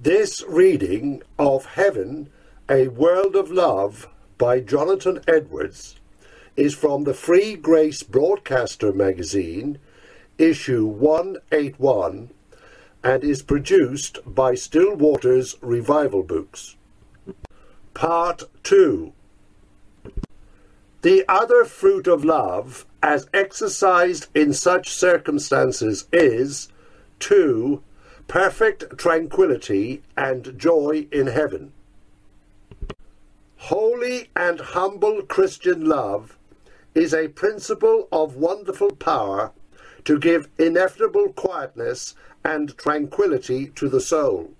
This reading of Heaven, A World of Love by Jonathan Edwards is from the Free Grace Broadcaster magazine, issue 181, and is produced by Still Waters Revival Books. Part 2 The other fruit of love, as exercised in such circumstances, is 2 perfect tranquility and joy in heaven. Holy and humble Christian love is a principle of wonderful power to give ineffable quietness and tranquility to the soul.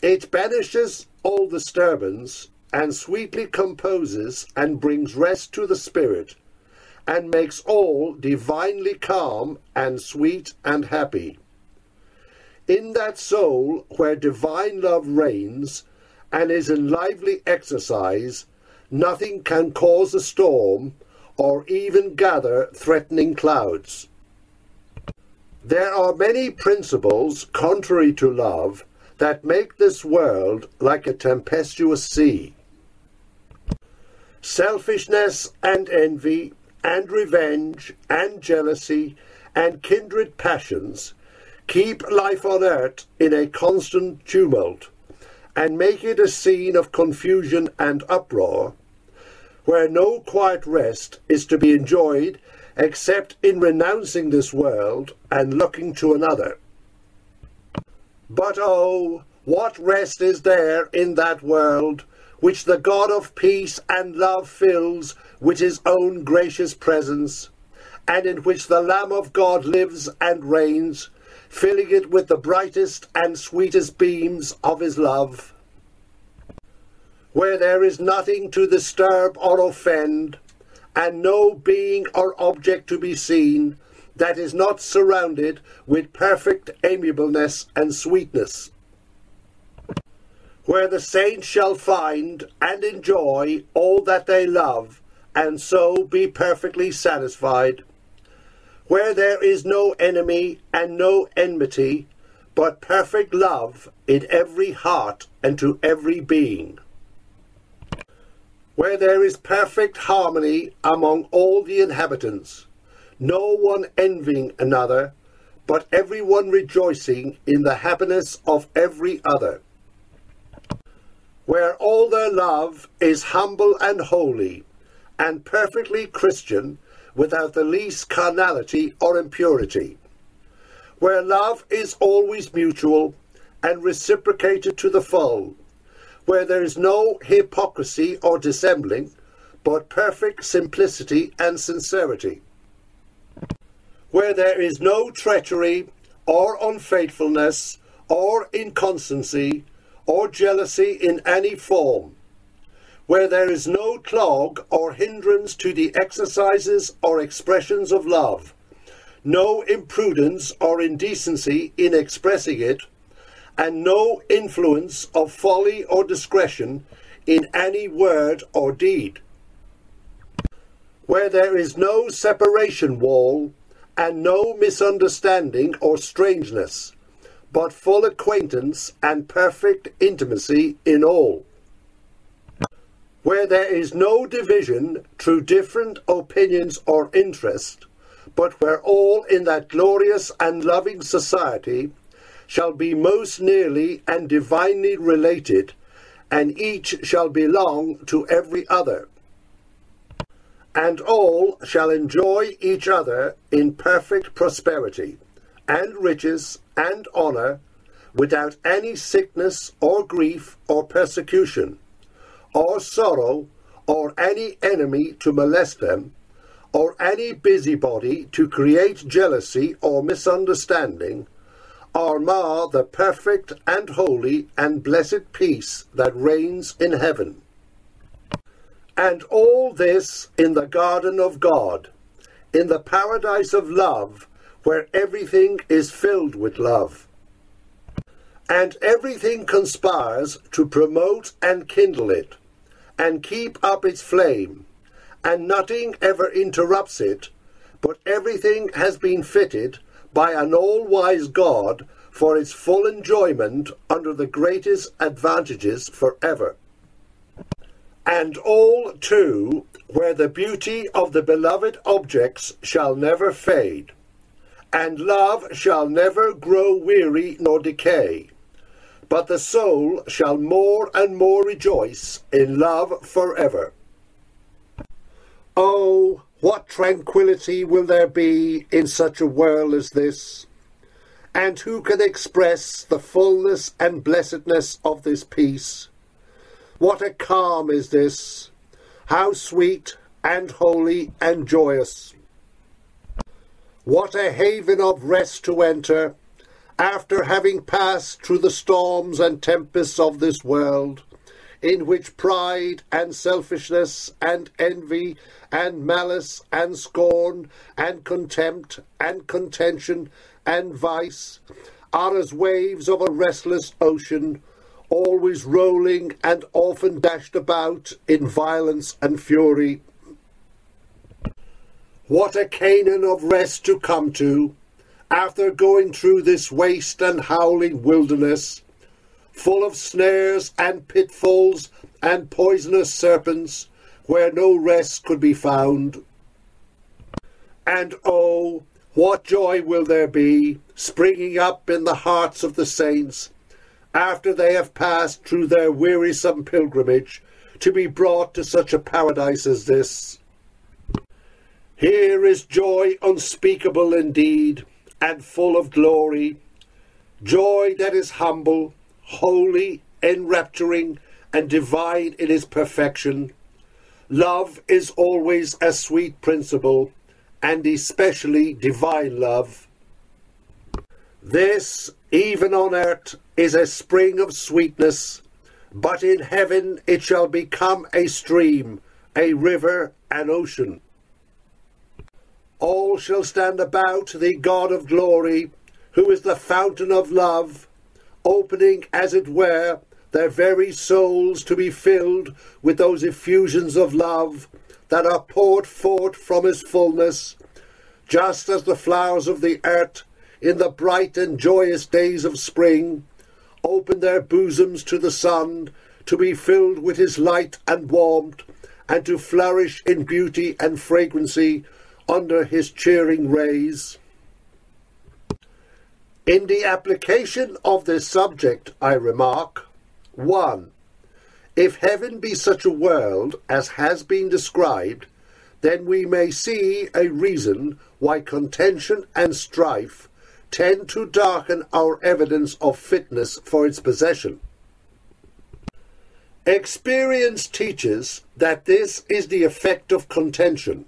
It banishes all disturbance and sweetly composes and brings rest to the spirit and makes all divinely calm and sweet and happy. In that soul where divine love reigns and is in lively exercise, nothing can cause a storm or even gather threatening clouds. There are many principles contrary to love that make this world like a tempestuous sea. Selfishness and envy and revenge and jealousy and kindred passions keep life on earth in a constant tumult and make it a scene of confusion and uproar, where no quiet rest is to be enjoyed except in renouncing this world and looking to another. But oh, what rest is there in that world which the God of peace and love fills with his own gracious presence, and in which the Lamb of God lives and reigns, filling it with the brightest and sweetest beams of his love? Where there is nothing to disturb or offend, and no being or object to be seen that is not surrounded with perfect amiableness and sweetness where the saints shall find and enjoy all that they love, and so be perfectly satisfied, where there is no enemy and no enmity, but perfect love in every heart and to every being, where there is perfect harmony among all the inhabitants, no one envying another, but every one rejoicing in the happiness of every other. Where all their love is humble and holy, and perfectly Christian, without the least carnality or impurity, where love is always mutual and reciprocated to the full, where there is no hypocrisy or dissembling, but perfect simplicity and sincerity, where there is no treachery or unfaithfulness or inconstancy or jealousy in any form, where there is no clog or hindrance to the exercises or expressions of love, no imprudence or indecency in expressing it, and no influence of folly or discretion in any word or deed. Where there is no separation wall and no misunderstanding or strangeness, but full acquaintance and perfect intimacy in all. Where there is no division through different opinions or interest, but where all in that glorious and loving society shall be most nearly and divinely related, and each shall belong to every other. And all shall enjoy each other in perfect prosperity and riches and honour without any sickness or grief or persecution or sorrow or any enemy to molest them or any busybody to create jealousy or misunderstanding or mar the perfect and holy and blessed peace that reigns in heaven. And all this in the garden of God, in the paradise of love where everything is filled with love. And everything conspires to promote and kindle it, and keep up its flame, and nothing ever interrupts it, but everything has been fitted by an all wise God for its full enjoyment under the greatest advantages for ever. And all, too, where the beauty of the beloved objects shall never fade, and love shall never grow weary nor decay, but the soul shall more and more rejoice in love forever. Oh, what tranquillity will there be in such a world as this? And who can express the fullness and blessedness of this peace? What a calm is this! How sweet and holy and joyous! What a haven of rest to enter after having passed through the storms and tempests of this world, in which pride and selfishness and envy and malice and scorn and contempt and contention and vice are as waves of a restless ocean, always rolling and often dashed about in violence and fury. What a Canaan of rest to come to, after going through this waste and howling wilderness, full of snares and pitfalls and poisonous serpents, where no rest could be found. And oh, what joy will there be springing up in the hearts of the saints after they have passed through their wearisome pilgrimage to be brought to such a paradise as this. Here is joy unspeakable indeed, and full of glory, joy that is humble, holy, enrapturing, and divine in its perfection. Love is always a sweet principle, and especially divine love. This, even on earth, is a spring of sweetness, but in heaven it shall become a stream, a river, an ocean. All shall stand about the God of glory, who is the fountain of love, opening, as it were, their very souls to be filled with those effusions of love that are poured forth from his fullness, just as the flowers of the earth in the bright and joyous days of spring open their bosoms to the sun to be filled with his light and warmth and to flourish in beauty and fragrancy under his cheering rays. In the application of this subject, I remark 1. If heaven be such a world as has been described, then we may see a reason why contention and strife tend to darken our evidence of fitness for its possession. Experience teaches that this is the effect of contention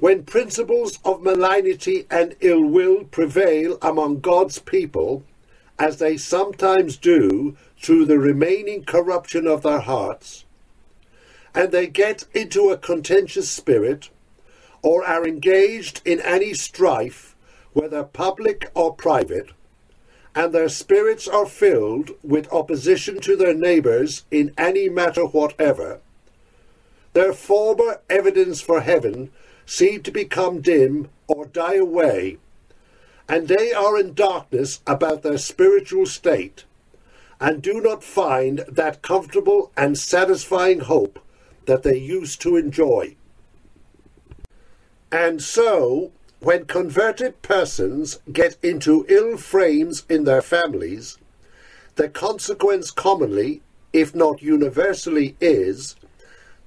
when principles of malignity and ill will prevail among God's people, as they sometimes do through the remaining corruption of their hearts, and they get into a contentious spirit, or are engaged in any strife, whether public or private, and their spirits are filled with opposition to their neighbours in any matter whatever, their former evidence for heaven seem to become dim or die away, and they are in darkness about their spiritual state, and do not find that comfortable and satisfying hope that they used to enjoy. And so, when converted persons get into ill frames in their families, the consequence commonly, if not universally, is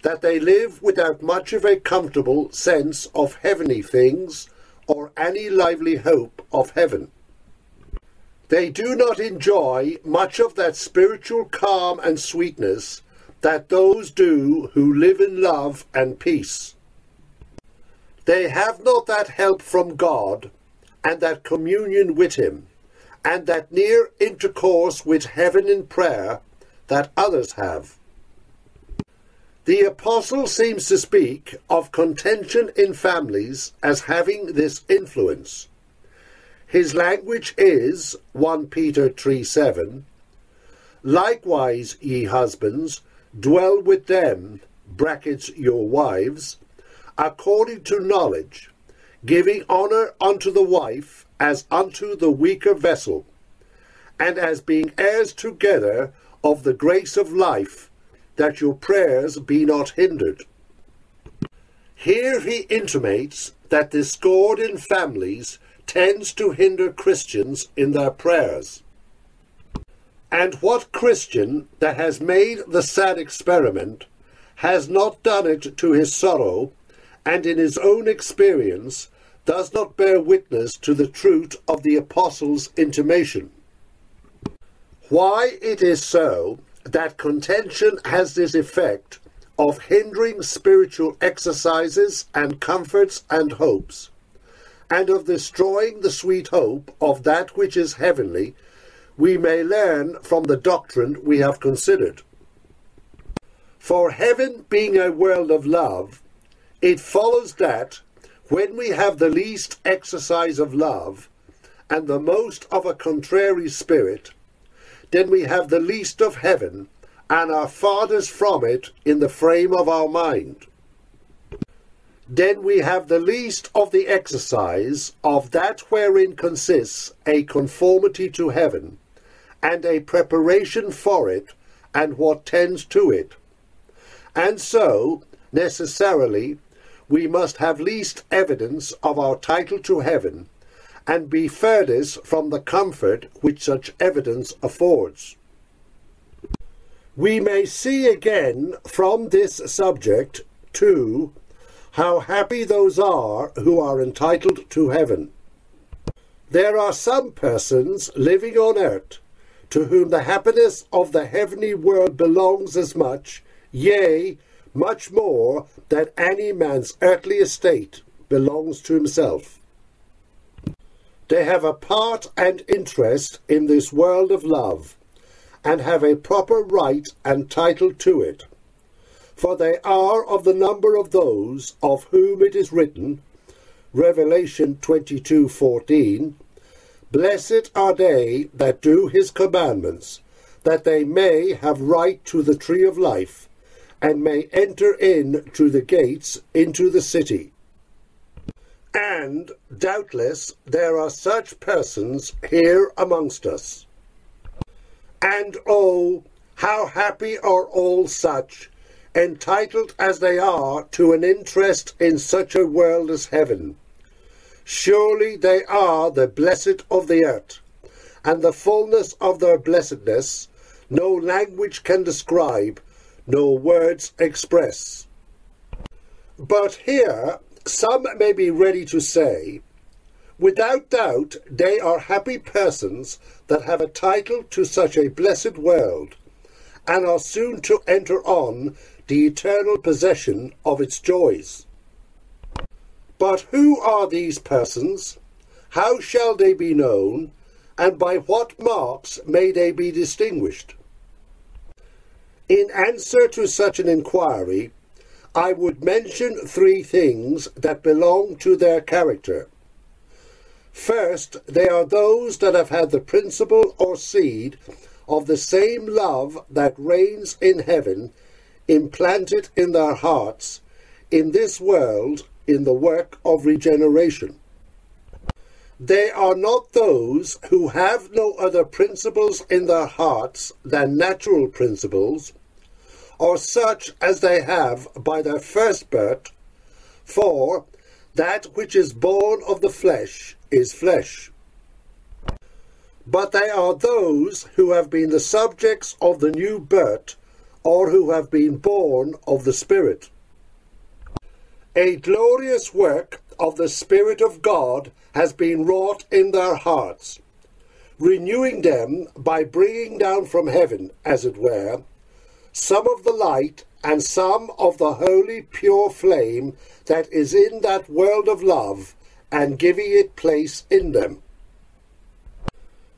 that they live without much of a comfortable sense of heavenly things or any lively hope of heaven. They do not enjoy much of that spiritual calm and sweetness that those do who live in love and peace. They have not that help from God and that communion with Him and that near intercourse with heaven in prayer that others have. The apostle seems to speak of contention in families as having this influence. His language is 1 Peter 3 7. Likewise, ye husbands, dwell with them, brackets your wives, according to knowledge, giving honour unto the wife as unto the weaker vessel, and as being heirs together of the grace of life, that your prayers be not hindered. Here he intimates that discord in families tends to hinder Christians in their prayers. And what Christian that has made the sad experiment has not done it to his sorrow, and in his own experience does not bear witness to the truth of the Apostle's intimation? Why it is so that contention has this effect of hindering spiritual exercises and comforts and hopes, and of destroying the sweet hope of that which is heavenly, we may learn from the doctrine we have considered. For heaven being a world of love, it follows that when we have the least exercise of love and the most of a contrary spirit, then we have the least of heaven and are farthest from it in the frame of our mind. Then we have the least of the exercise of that wherein consists a conformity to heaven, and a preparation for it, and what tends to it. And so, necessarily, we must have least evidence of our title to heaven, and be furthest from the comfort which such evidence affords. We may see again from this subject, too, how happy those are who are entitled to heaven. There are some persons living on earth to whom the happiness of the heavenly world belongs as much, yea, much more, than any man's earthly estate belongs to himself. They have a part and interest in this world of love, and have a proper right and title to it. For they are of the number of those of whom it is written, Revelation 22:14, Blessed are they that do his commandments, that they may have right to the tree of life, and may enter in through the gates into the city. And doubtless there are such persons here amongst us. And oh, how happy are all such, entitled as they are to an interest in such a world as heaven. Surely they are the blessed of the earth, and the fullness of their blessedness no language can describe, no words express. But here some may be ready to say, Without doubt, they are happy persons that have a title to such a blessed world, and are soon to enter on the eternal possession of its joys. But who are these persons? How shall they be known? And by what marks may they be distinguished? In answer to such an inquiry, I would mention three things that belong to their character. First, they are those that have had the principle or seed of the same love that reigns in heaven implanted in their hearts in this world in the work of regeneration. They are not those who have no other principles in their hearts than natural principles, or such as they have by their first birth, for that which is born of the flesh is flesh. But they are those who have been the subjects of the new birth, or who have been born of the Spirit. A glorious work of the Spirit of God has been wrought in their hearts, renewing them by bringing down from heaven, as it were, some of the light and some of the holy pure flame that is in that world of love and giving it place in them.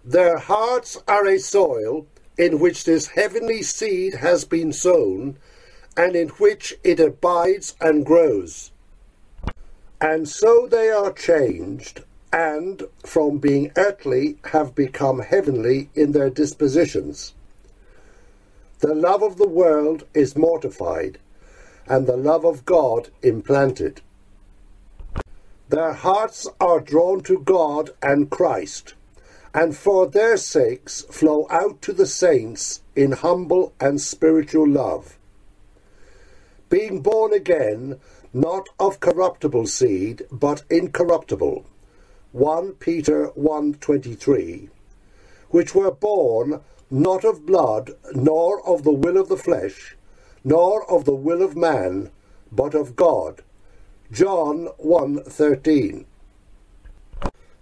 Their hearts are a soil in which this heavenly seed has been sown, and in which it abides and grows. And so they are changed, and from being earthly have become heavenly in their dispositions. The love of the world is mortified, and the love of God implanted. Their hearts are drawn to God and Christ, and for their sakes flow out to the saints in humble and spiritual love. Being born again, not of corruptible seed, but incorruptible. 1 Peter 1:23 which were born not of blood nor of the will of the flesh nor of the will of man but of God John 1:13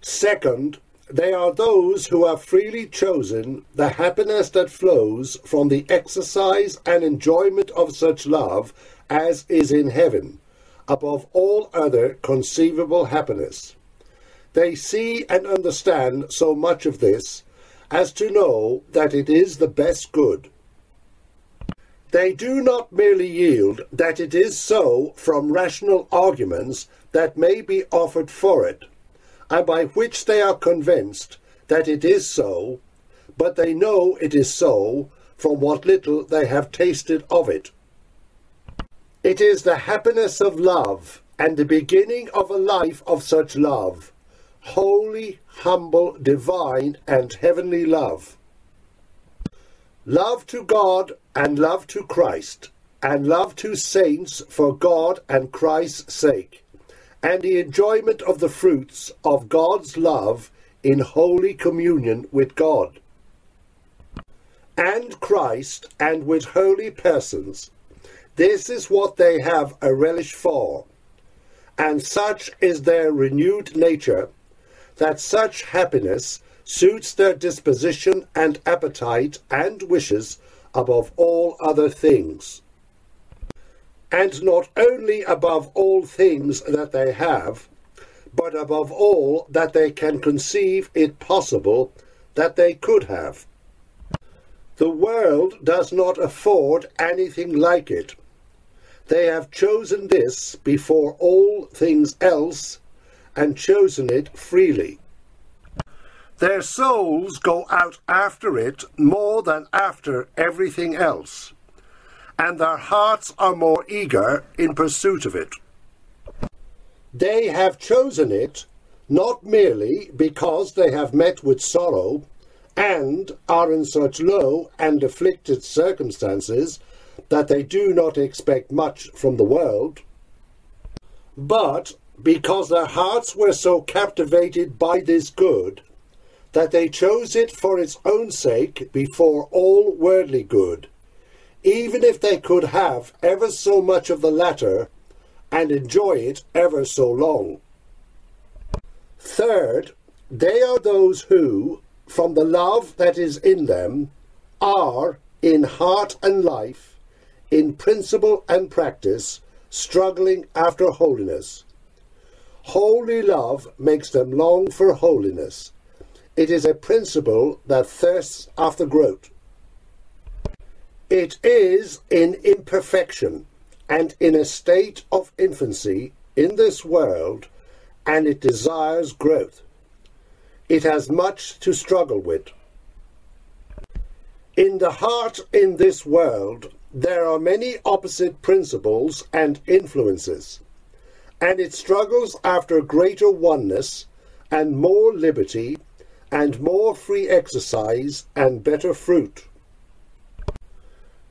Second they are those who have freely chosen the happiness that flows from the exercise and enjoyment of such love as is in heaven above all other conceivable happiness. They see and understand so much of this as to know that it is the best good. They do not merely yield that it is so from rational arguments that may be offered for it, and by which they are convinced that it is so, but they know it is so from what little they have tasted of it. It is the happiness of love and the beginning of a life of such love, holy, humble, divine, and heavenly love. Love to God and love to Christ, and love to saints for God and Christ's sake, and the enjoyment of the fruits of God's love in holy communion with God. And Christ, and with holy persons, this is what they have a relish for, and such is their renewed nature, that such happiness suits their disposition and appetite and wishes above all other things. And not only above all things that they have, but above all that they can conceive it possible that they could have. The world does not afford anything like it, they have chosen this before all things else, and chosen it freely. Their souls go out after it more than after everything else, and their hearts are more eager in pursuit of it. They have chosen it not merely because they have met with sorrow and are in such low and afflicted circumstances that they do not expect much from the world, but because their hearts were so captivated by this good that they chose it for its own sake before all worldly good, even if they could have ever so much of the latter and enjoy it ever so long. Third, they are those who, from the love that is in them, are, in heart and life, in principle and practice, struggling after holiness. Holy love makes them long for holiness. It is a principle that thirsts after growth. It is in imperfection and in a state of infancy in this world, and it desires growth. It has much to struggle with. In the heart in this world, there are many opposite principles and influences, and it struggles after greater oneness and more liberty and more free exercise and better fruit.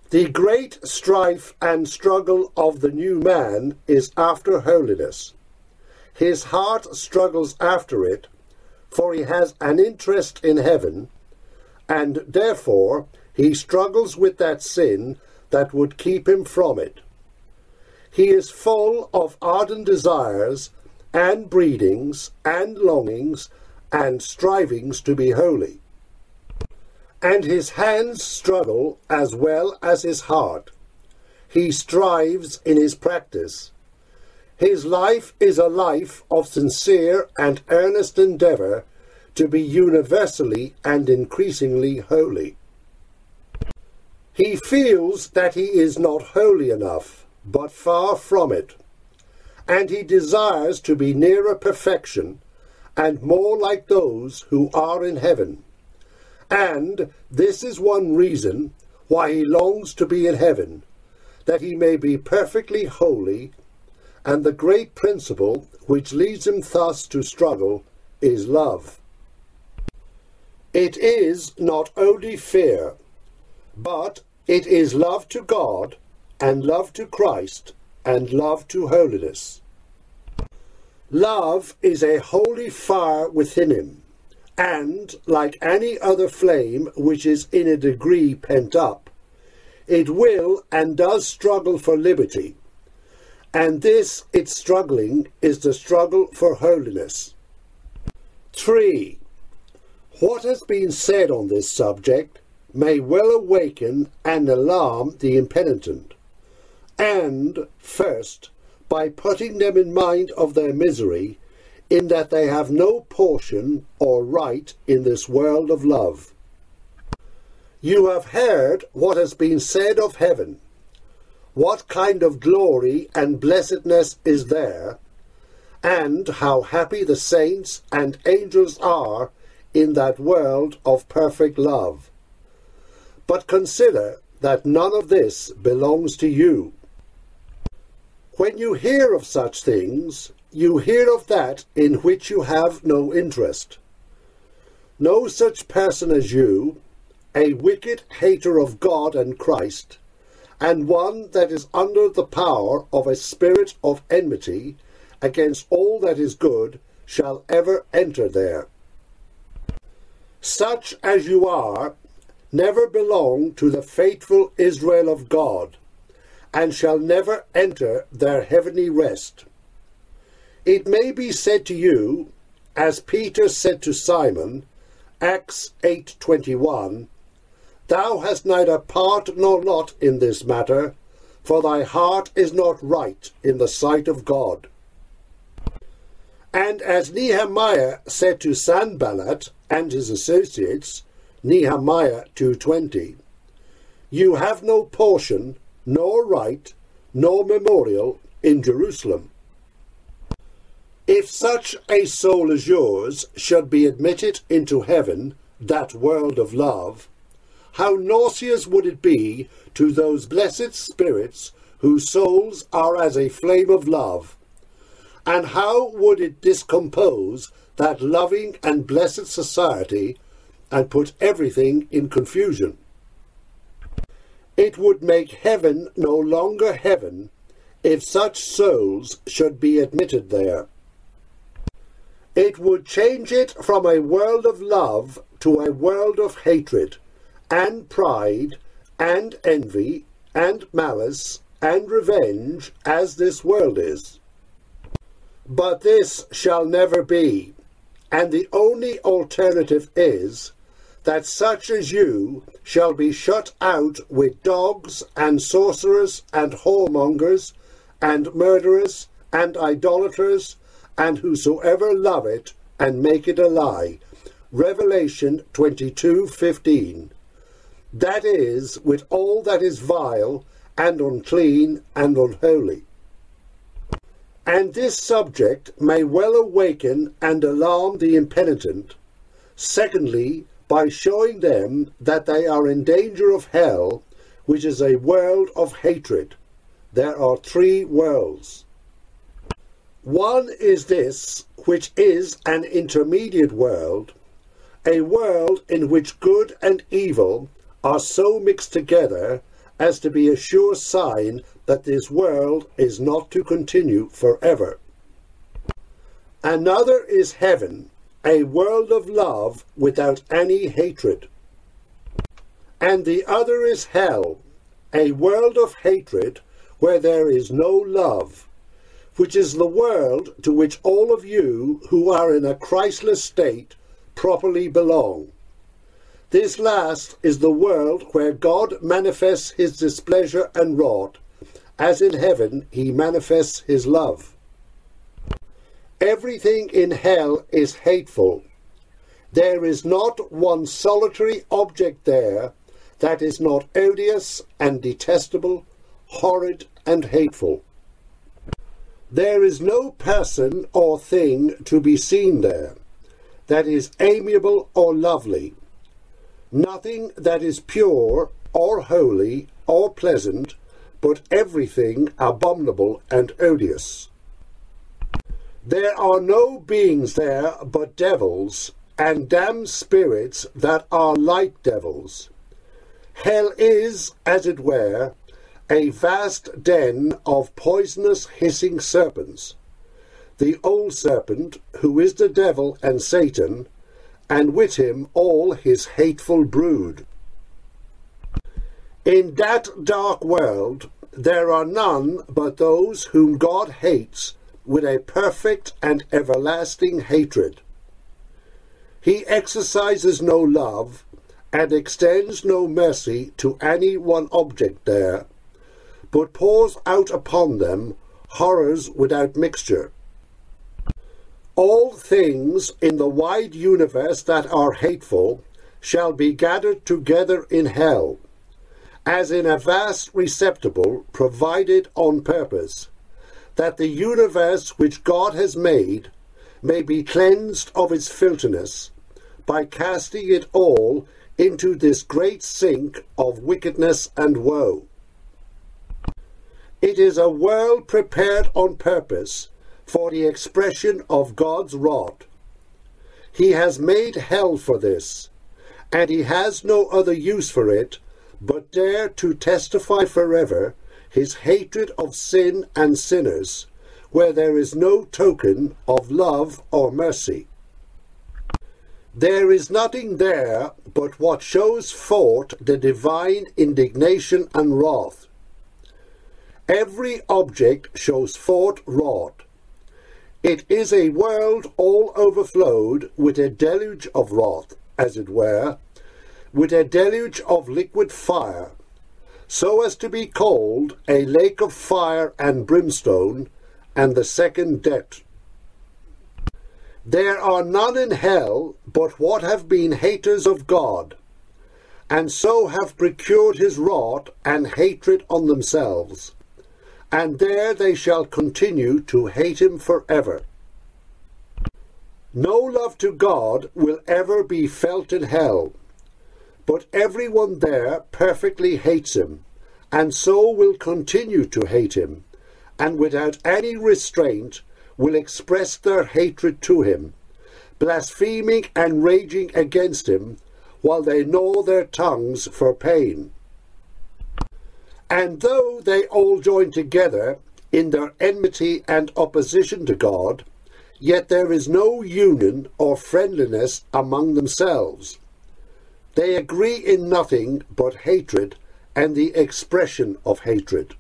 The great strife and struggle of the new man is after holiness. His heart struggles after it, for he has an interest in heaven, and therefore he struggles with that sin that would keep him from it. He is full of ardent desires and breedings and longings and strivings to be holy. And his hands struggle as well as his heart. He strives in his practice. His life is a life of sincere and earnest endeavour to be universally and increasingly holy. He feels that he is not holy enough, but far from it, and he desires to be nearer perfection and more like those who are in heaven. And this is one reason why he longs to be in heaven, that he may be perfectly holy, and the great principle which leads him thus to struggle is love. It is not only fear, but it is love to God and love to Christ and love to holiness. Love is a holy fire within him, and, like any other flame which is in a degree pent up, it will and does struggle for liberty, and this its struggling is the struggle for holiness. 3. What has been said on this subject may well awaken and alarm the impenitent, and, first, by putting them in mind of their misery, in that they have no portion or right in this world of love. You have heard what has been said of heaven, what kind of glory and blessedness is there, and how happy the saints and angels are in that world of perfect love. But consider that none of this belongs to you. When you hear of such things, you hear of that in which you have no interest. No such person as you, a wicked hater of God and Christ, and one that is under the power of a spirit of enmity against all that is good, shall ever enter there. Such as you are, never belong to the faithful Israel of God, and shall never enter their heavenly rest. It may be said to you, as Peter said to Simon, Acts 8:21, Thou hast neither part nor lot in this matter, for thy heart is not right in the sight of God. And as Nehemiah said to Sanballat and his associates, Nehemiah 2.20, You have no portion, nor right, nor memorial in Jerusalem. If such a soul as yours should be admitted into heaven, that world of love, how nauseous would it be to those blessed spirits whose souls are as a flame of love? And how would it discompose that loving and blessed society and put everything in confusion? It would make heaven no longer heaven if such souls should be admitted there. It would change it from a world of love to a world of hatred and pride and envy and malice and revenge as this world is. But this shall never be, and the only alternative is that such as you shall be shut out with dogs and sorcerers and whoremongers and murderers and idolaters and whosoever love it and make it a lie. Revelation 22:15. That is, with all that is vile and unclean and unholy. And this subject may well awaken and alarm the impenitent. Secondly, by showing them that they are in danger of hell, which is a world of hatred. There are three worlds. One is this, which is an intermediate world, a world in which good and evil are so mixed together as to be a sure sign that this world is not to continue forever. Another is heaven, a world of love without any hatred. And the other is hell, a world of hatred where there is no love which is the world to which all of you who are in a Christless state properly belong. This last is the world where God manifests his displeasure and wrath, as in heaven he manifests his love. Everything in hell is hateful. There is not one solitary object there that is not odious and detestable, horrid and hateful. There is no person or thing to be seen there that is amiable or lovely, nothing that is pure or holy or pleasant, but everything abominable and odious. There are no beings there but devils, and damned spirits that are like devils. Hell is, as it were, a vast den of poisonous hissing serpents. The old serpent, who is the devil and Satan, and with him all his hateful brood. In that dark world there are none but those whom God hates with a perfect and everlasting hatred. He exercises no love and extends no mercy to any one object there, but pours out upon them horrors without mixture. All things in the wide universe that are hateful shall be gathered together in hell, as in a vast receptacle provided on purpose, that the universe which God has made may be cleansed of its filthiness by casting it all into this great sink of wickedness and woe. It is a world prepared on purpose for the expression of God's wrath. He has made hell for this, and he has no other use for it but there to testify forever his hatred of sin and sinners, where there is no token of love or mercy. There is nothing there but what shows forth the divine indignation and wrath. Every object shows forth wrath. It is a world all overflowed with a deluge of wrath, as it were, with a deluge of liquid fire, so as to be called a lake of fire and brimstone, and the second death. There are none in hell but what have been haters of God, and so have procured his wrath and hatred on themselves, and there they shall continue to hate him forever. No love to God will ever be felt in hell, but everyone there perfectly hates him, and so will continue to hate him, and without any restraint will express their hatred to him, blaspheming and raging against him, while they gnaw their tongues for pain. And though they all join together in their enmity and opposition to God, yet there is no union or friendliness among themselves they agree in nothing but hatred and the expression of hatred.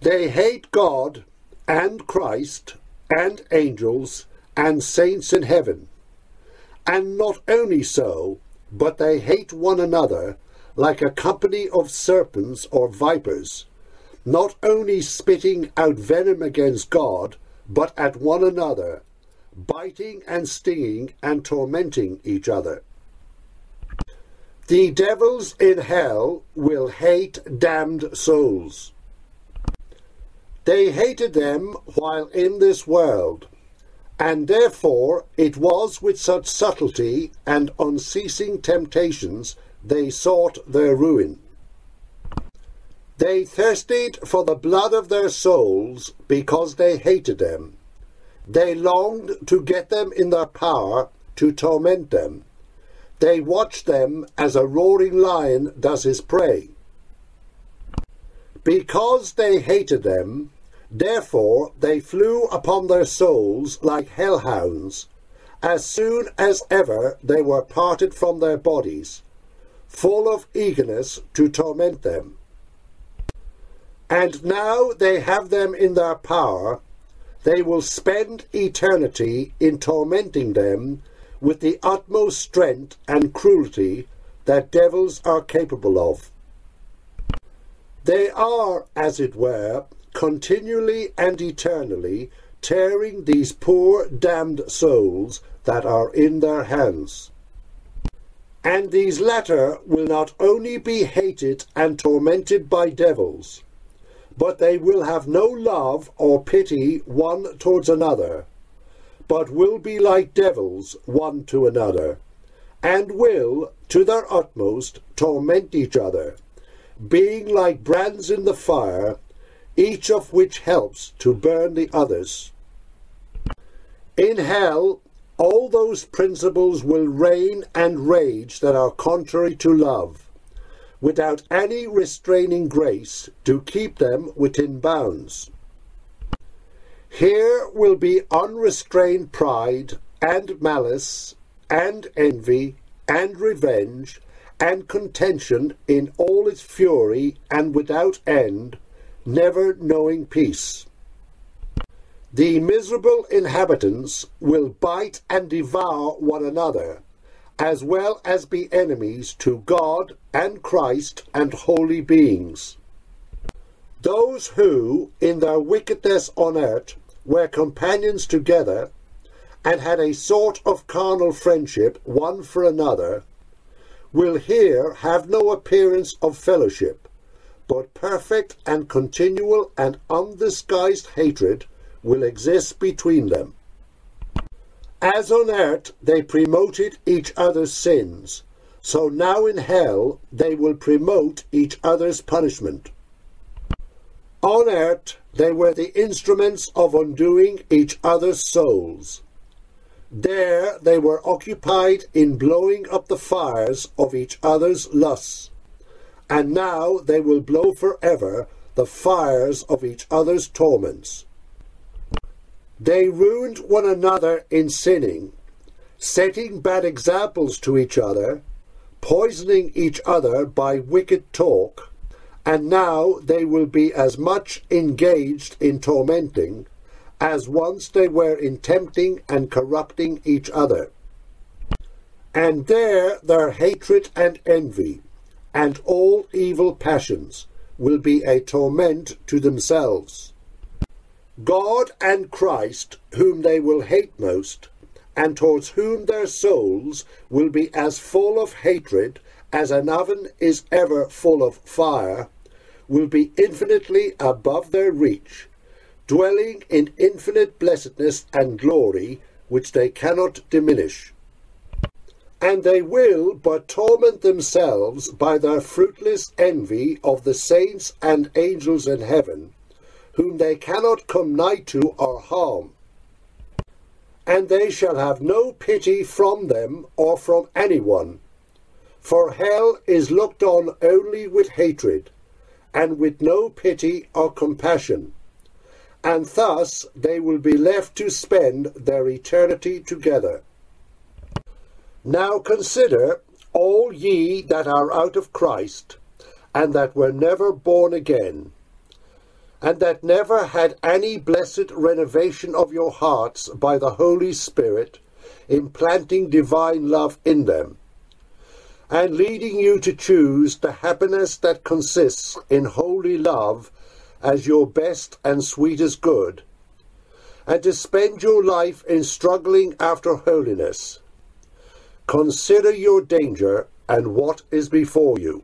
They hate God and Christ and angels and saints in heaven. And not only so, but they hate one another like a company of serpents or vipers, not only spitting out venom against God, but at one another, biting and stinging and tormenting each other. The devils in hell will hate damned souls. They hated them while in this world, and therefore it was with such subtlety and unceasing temptations they sought their ruin. They thirsted for the blood of their souls because they hated them. They longed to get them in their power to torment them they watched them as a roaring lion does his prey. Because they hated them, therefore they flew upon their souls like hellhounds, as soon as ever they were parted from their bodies, full of eagerness to torment them. And now they have them in their power, they will spend eternity in tormenting them with the utmost strength and cruelty that devils are capable of. They are, as it were, continually and eternally tearing these poor damned souls that are in their hands. And these latter will not only be hated and tormented by devils, but they will have no love or pity one towards another, but will be like devils one to another, and will, to their utmost, torment each other, being like brands in the fire, each of which helps to burn the others. In hell, all those principles will reign and rage that are contrary to love, without any restraining grace to keep them within bounds. Here will be unrestrained pride and malice and envy and revenge and contention in all its fury and without end, never knowing peace. The miserable inhabitants will bite and devour one another, as well as be enemies to God and Christ and holy beings. Those who, in their wickedness on earth, were companions together, and had a sort of carnal friendship one for another, will here have no appearance of fellowship, but perfect and continual and undisguised hatred will exist between them. As on earth they promoted each other's sins, so now in hell they will promote each other's punishment. On earth they were the instruments of undoing each other's souls. There they were occupied in blowing up the fires of each other's lusts, and now they will blow forever the fires of each other's torments. They ruined one another in sinning, setting bad examples to each other, poisoning each other by wicked talk, and now they will be as much engaged in tormenting as once they were in tempting and corrupting each other. And there their hatred and envy, and all evil passions, will be a torment to themselves God and Christ, whom they will hate most, and towards whom their souls will be as full of hatred as an oven is ever full of fire, will be infinitely above their reach, dwelling in infinite blessedness and glory which they cannot diminish. And they will but torment themselves by their fruitless envy of the saints and angels in heaven, whom they cannot come nigh to or harm. And they shall have no pity from them or from anyone. For hell is looked on only with hatred, and with no pity or compassion. And thus they will be left to spend their eternity together. Now consider all ye that are out of Christ, and that were never born again and that never had any blessed renovation of your hearts by the Holy Spirit, implanting divine love in them, and leading you to choose the happiness that consists in holy love as your best and sweetest good, and to spend your life in struggling after holiness. Consider your danger and what is before you.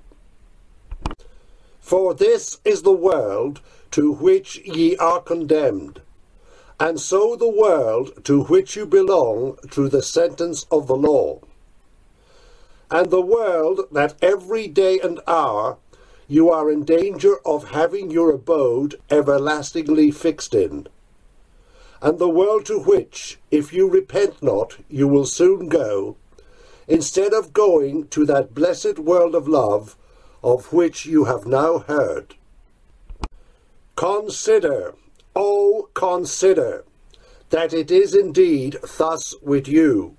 For this is the world to which ye are condemned, and so the world to which you belong through the sentence of the law. And the world that every day and hour you are in danger of having your abode everlastingly fixed in. And the world to which, if you repent not, you will soon go, instead of going to that blessed world of love of which you have now heard. Consider, oh, consider, that it is indeed thus with you.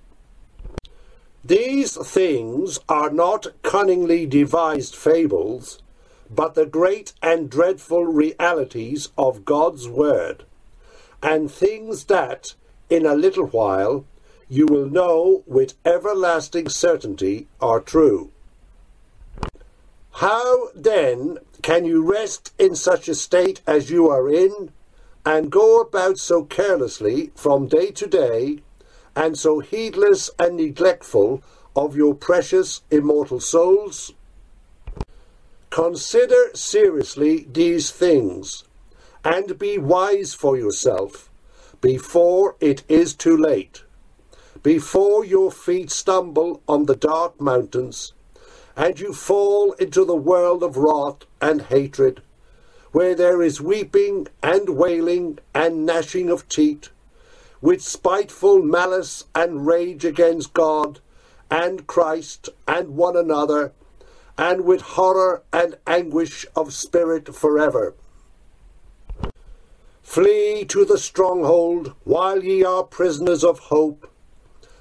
These things are not cunningly devised fables, but the great and dreadful realities of God's Word, and things that, in a little while, you will know with everlasting certainty are true. How then can you rest in such a state as you are in, and go about so carelessly from day to day, and so heedless and neglectful of your precious immortal souls? Consider seriously these things, and be wise for yourself, before it is too late, before your feet stumble on the dark mountains, and you fall into the world of wrath and hatred, where there is weeping and wailing and gnashing of teeth, with spiteful malice and rage against God and Christ and one another, and with horror and anguish of spirit forever. Flee to the stronghold while ye are prisoners of hope,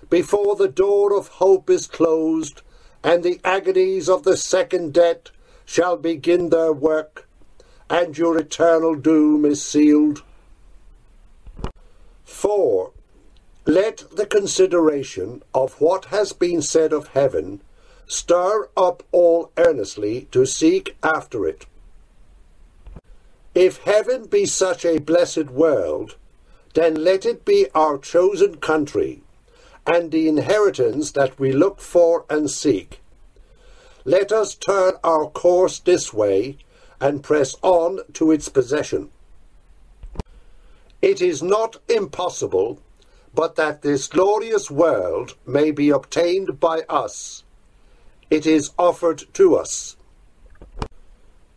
before the door of hope is closed, and the agonies of the second death shall begin their work, and your eternal doom is sealed. 4. Let the consideration of what has been said of heaven stir up all earnestly to seek after it. If heaven be such a blessed world, then let it be our chosen country, and the inheritance that we look for and seek. Let us turn our course this way and press on to its possession. It is not impossible but that this glorious world may be obtained by us. It is offered to us.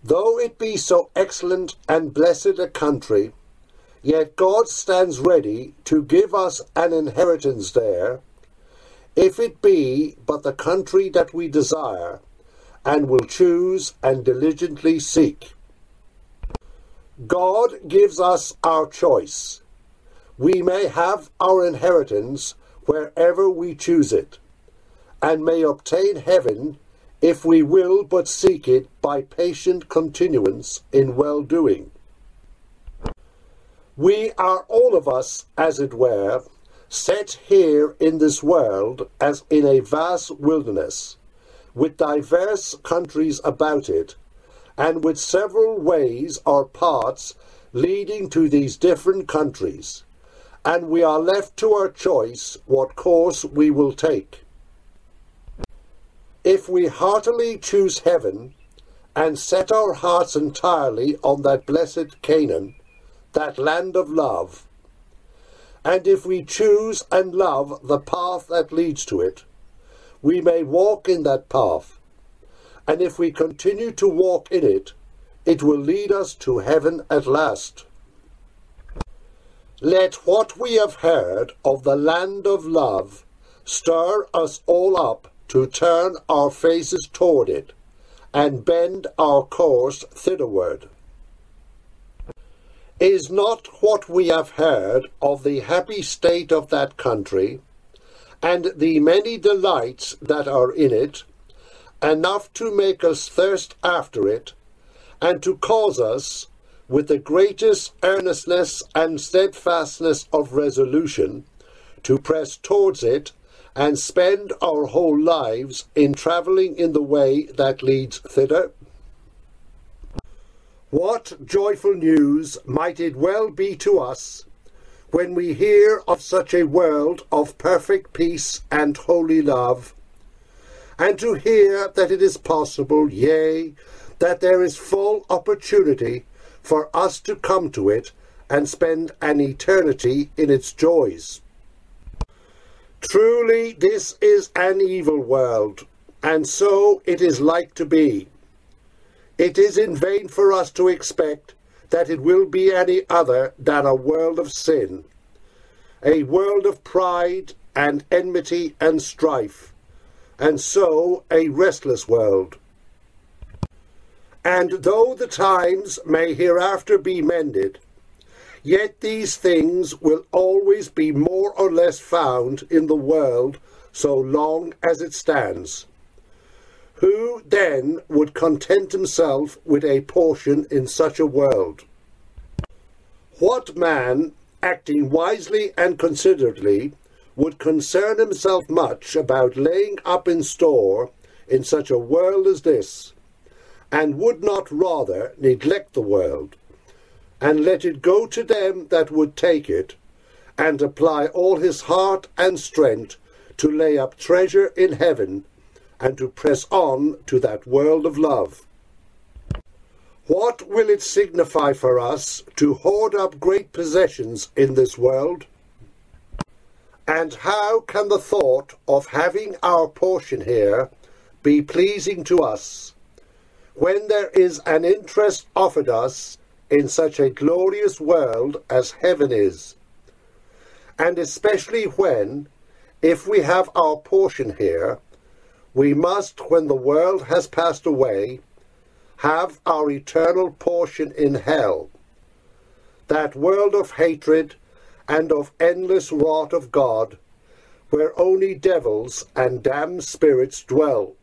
Though it be so excellent and blessed a country, yet God stands ready to give us an inheritance there, if it be but the country that we desire, and will choose and diligently seek. God gives us our choice we may have our inheritance wherever we choose it, and may obtain heaven if we will but seek it by patient continuance in well doing. We are all of us, as it were, set here in this world as in a vast wilderness, with diverse countries about it, and with several ways or paths leading to these different countries and we are left to our choice what course we will take. If we heartily choose heaven and set our hearts entirely on that blessed Canaan, that land of love, and if we choose and love the path that leads to it, we may walk in that path, and if we continue to walk in it, it will lead us to heaven at last. Let what we have heard of the land of love stir us all up to turn our faces toward it and bend our course thitherward. Is not what we have heard of the happy state of that country and the many delights that are in it enough to make us thirst after it and to cause us with the greatest earnestness and steadfastness of resolution to press towards it and spend our whole lives in travelling in the way that leads thither? What joyful news might it well be to us when we hear of such a world of perfect peace and holy love, and to hear that it is possible, yea, that there is full opportunity for us to come to it and spend an eternity in its joys. Truly, this is an evil world, and so it is like to be. It is in vain for us to expect that it will be any other than a world of sin, a world of pride and enmity and strife, and so a restless world. And though the times may hereafter be mended, yet these things will always be more or less found in the world so long as it stands. Who then would content himself with a portion in such a world? What man, acting wisely and considerately, would concern himself much about laying up in store in such a world as this? and would not rather neglect the world, and let it go to them that would take it, and apply all his heart and strength to lay up treasure in heaven, and to press on to that world of love. What will it signify for us to hoard up great possessions in this world? And how can the thought of having our portion here be pleasing to us? when there is an interest offered us in such a glorious world as heaven is, and especially when, if we have our portion here, we must, when the world has passed away, have our eternal portion in hell, that world of hatred and of endless wrath of God, where only devils and damned spirits dwell.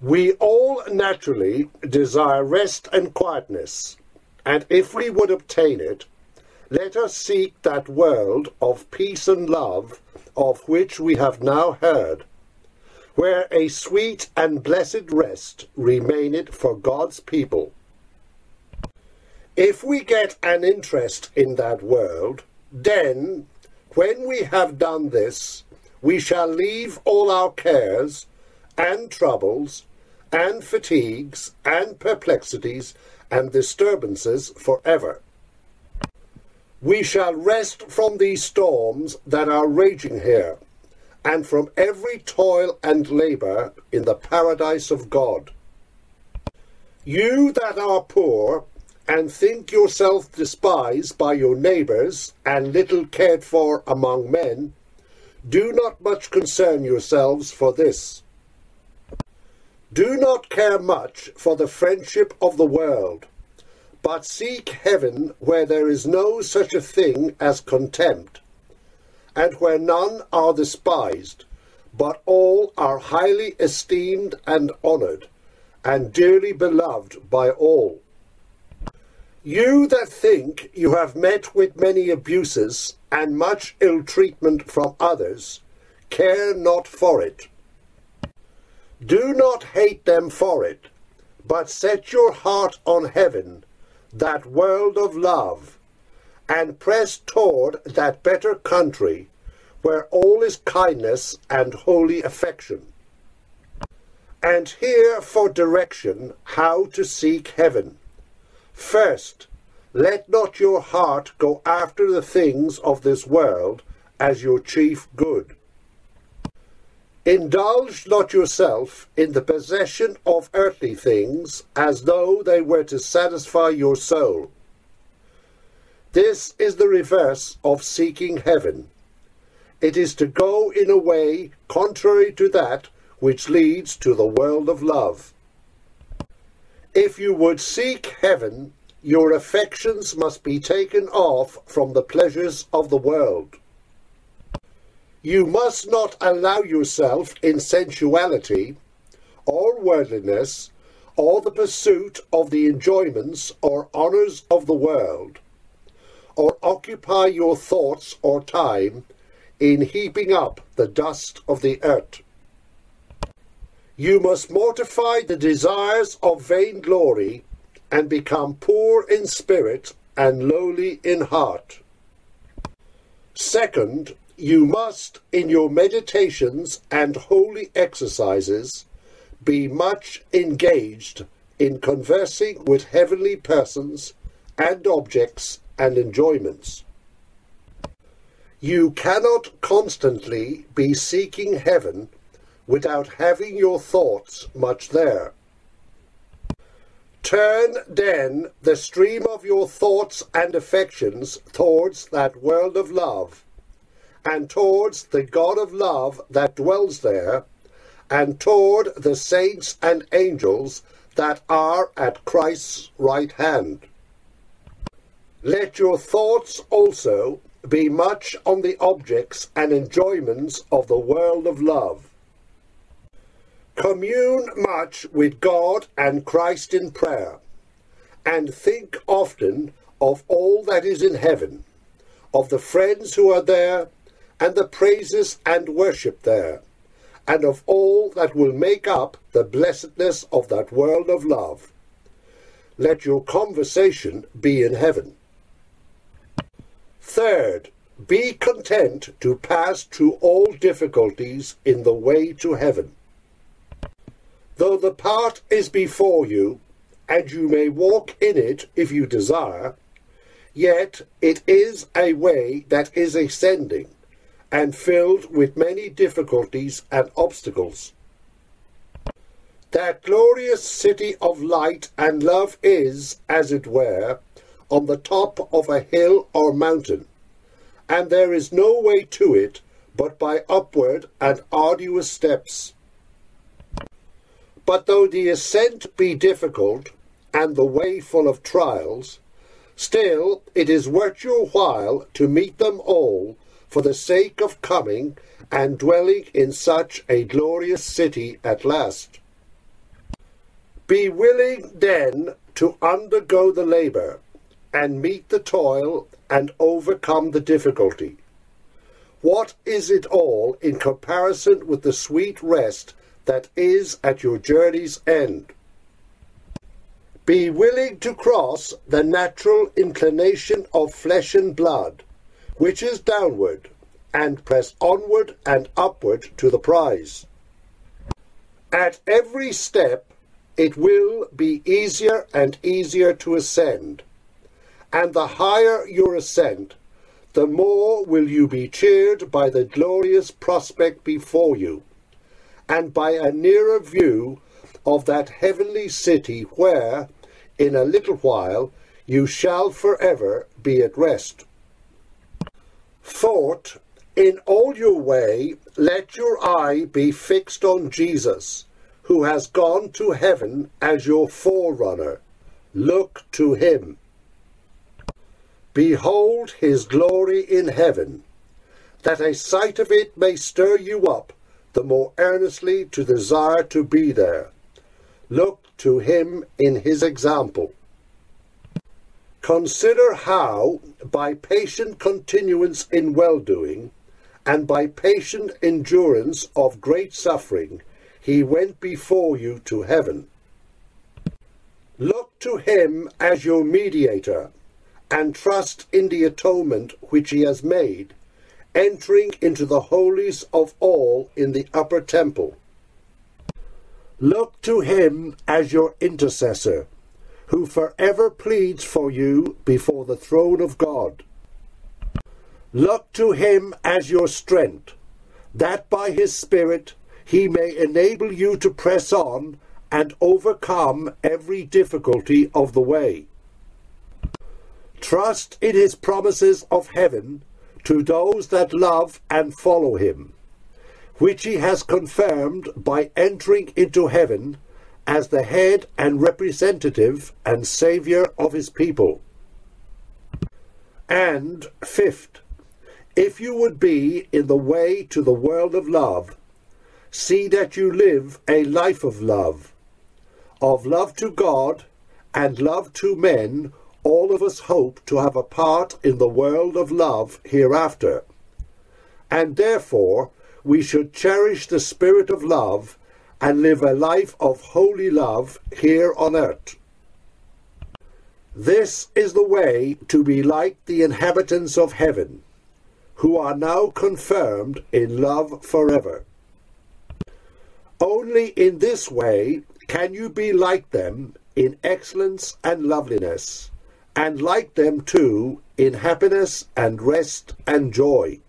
We all naturally desire rest and quietness, and if we would obtain it, let us seek that world of peace and love of which we have now heard, where a sweet and blessed rest remaineth for God's people. If we get an interest in that world, then, when we have done this, we shall leave all our cares and troubles and fatigues and perplexities and disturbances forever. We shall rest from these storms that are raging here, and from every toil and labour in the paradise of God. You that are poor, and think yourself despised by your neighbours and little cared for among men, do not much concern yourselves for this. Do not care much for the friendship of the world, but seek heaven where there is no such a thing as contempt, and where none are despised, but all are highly esteemed and honoured, and dearly beloved by all. You that think you have met with many abuses and much ill treatment from others, care not for it. Do not hate them for it, but set your heart on heaven, that world of love, and press toward that better country, where all is kindness and holy affection. And hear for direction how to seek heaven. First, let not your heart go after the things of this world as your chief good. Indulge not yourself in the possession of earthly things as though they were to satisfy your soul. This is the reverse of seeking heaven. It is to go in a way contrary to that which leads to the world of love. If you would seek heaven, your affections must be taken off from the pleasures of the world. You must not allow yourself in sensuality, or worldliness, or the pursuit of the enjoyments or honours of the world, or occupy your thoughts or time in heaping up the dust of the earth. You must mortify the desires of vainglory and become poor in spirit and lowly in heart. Second, you must, in your meditations and holy exercises, be much engaged in conversing with heavenly persons and objects and enjoyments. You cannot constantly be seeking heaven without having your thoughts much there. Turn then the stream of your thoughts and affections towards that world of love, and towards the God of love that dwells there, and toward the saints and angels that are at Christ's right hand. Let your thoughts also be much on the objects and enjoyments of the world of love. Commune much with God and Christ in prayer, and think often of all that is in heaven, of the friends who are there, and the praises and worship there, and of all that will make up the blessedness of that world of love. Let your conversation be in heaven. Third, be content to pass through all difficulties in the way to heaven. Though the path is before you, and you may walk in it if you desire, yet it is a way that is ascending, and filled with many difficulties and obstacles. That glorious city of light and love is, as it were, on the top of a hill or mountain, and there is no way to it but by upward and arduous steps. But though the ascent be difficult, and the way full of trials, still it is worth your while to meet them all for the sake of coming and dwelling in such a glorious city at last. Be willing then to undergo the labour, and meet the toil, and overcome the difficulty. What is it all in comparison with the sweet rest that is at your journey's end? Be willing to cross the natural inclination of flesh and blood, which is downward, and press onward and upward to the prize. At every step, it will be easier and easier to ascend, and the higher your ascent, the more will you be cheered by the glorious prospect before you, and by a nearer view of that heavenly city where, in a little while, you shall forever be at rest. Thought, in all your way, let your eye be fixed on Jesus, who has gone to heaven as your forerunner. Look to him. Behold his glory in heaven, that a sight of it may stir you up the more earnestly to desire to be there. Look to him in his example. Consider how, by patient continuance in well doing, and by patient endurance of great suffering, he went before you to heaven. Look to him as your mediator, and trust in the atonement which he has made, entering into the holies of all in the upper temple Look to him as your intercessor, who forever pleads for you before the throne of God. Look to him as your strength, that by his Spirit he may enable you to press on and overcome every difficulty of the way. Trust in his promises of heaven to those that love and follow him which he has confirmed by entering into heaven as the head and representative and saviour of his people. And fifth, if you would be in the way to the world of love, see that you live a life of love, of love to God and love to men. All of us hope to have a part in the world of love hereafter. And therefore, we should cherish the spirit of love and live a life of holy love here on earth. This is the way to be like the inhabitants of heaven, who are now confirmed in love forever. Only in this way can you be like them in excellence and loveliness, and like them too in happiness and rest and joy.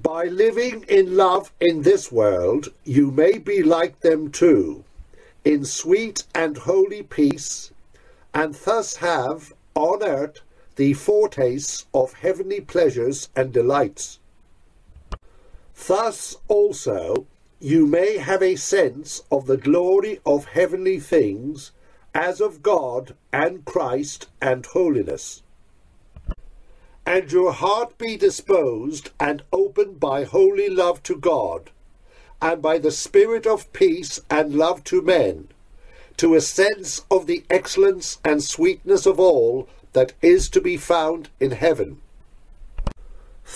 By living in love in this world, you may be like them too, in sweet and holy peace, and thus have on earth the foretastes of heavenly pleasures and delights. Thus also you may have a sense of the glory of heavenly things as of God and Christ and holiness and your heart be disposed and opened by holy love to God, and by the spirit of peace and love to men, to a sense of the excellence and sweetness of all that is to be found in heaven.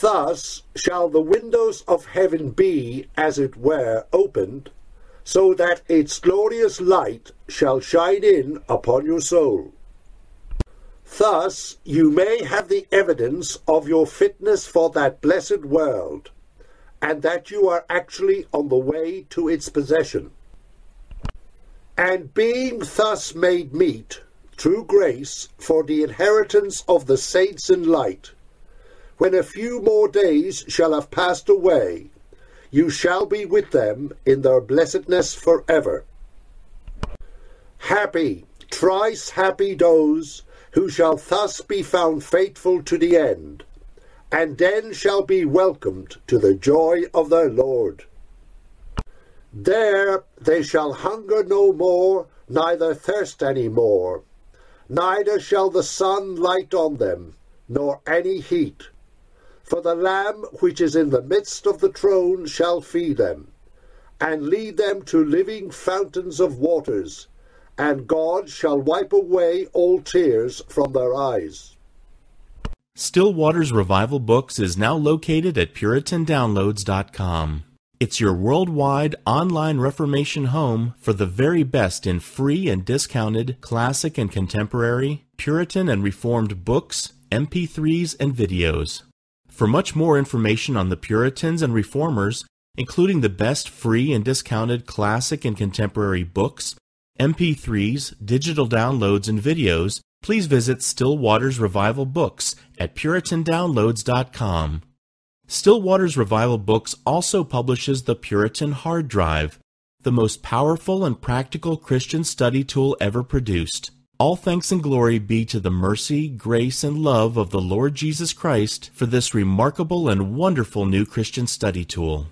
Thus shall the windows of heaven be, as it were, opened, so that its glorious light shall shine in upon your soul. Thus, you may have the evidence of your fitness for that blessed world, and that you are actually on the way to its possession. And being thus made meet, through grace, for the inheritance of the saints in light, when a few more days shall have passed away, you shall be with them in their blessedness for ever. Happy, thrice happy those who shall thus be found faithful to the end, and then shall be welcomed to the joy of their Lord. There they shall hunger no more, neither thirst any more, neither shall the sun light on them, nor any heat. For the Lamb which is in the midst of the throne shall feed them, and lead them to living fountains of waters, and God shall wipe away all tears from their eyes. Still Waters Revival Books is now located at PuritanDownloads.com. It's your worldwide online Reformation home for the very best in free and discounted classic and contemporary, Puritan and Reformed books, MP3s, and videos. For much more information on the Puritans and Reformers, including the best free and discounted classic and contemporary books, MP3s, digital downloads, and videos, please visit Still Waters Revival Books at PuritanDownloads.com. Still Waters Revival Books also publishes the Puritan Hard Drive, the most powerful and practical Christian study tool ever produced. All thanks and glory be to the mercy, grace, and love of the Lord Jesus Christ for this remarkable and wonderful new Christian study tool.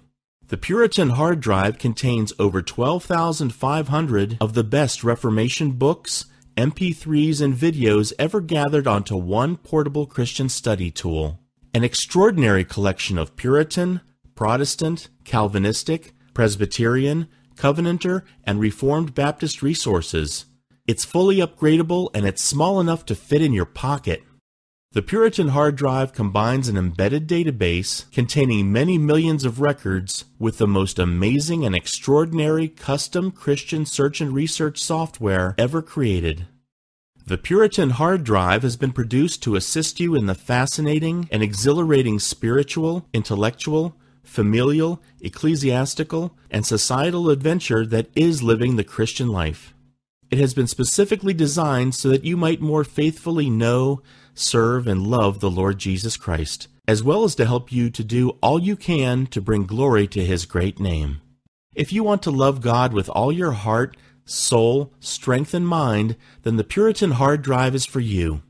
The Puritan hard drive contains over 12,500 of the best Reformation books, MP3s, and videos ever gathered onto one portable Christian study tool an extraordinary collection of Puritan, Protestant, Calvinistic, Presbyterian, Covenanter, and Reformed Baptist resources. It's fully upgradable and it's small enough to fit in your pocket. The Puritan hard drive combines an embedded database containing many millions of records with the most amazing and extraordinary custom Christian search and research software ever created. The Puritan hard drive has been produced to assist you in the fascinating and exhilarating spiritual, intellectual, familial, ecclesiastical, and societal adventure that is living the Christian life. It has been specifically designed so that you might more faithfully know, serve, and love the Lord Jesus Christ, as well as to help you to do all you can to bring glory to His great name. If you want to love God with all your heart, soul, strength, and mind, then the Puritan hard drive is for you.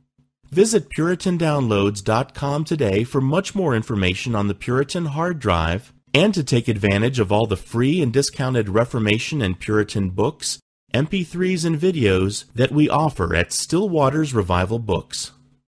Visit PuritanDownloads.com today for much more information on the Puritan hard drive and to take advantage of all the free and discounted Reformation and Puritan books, MP3s, and videos that we offer at Still Waters Revival Books.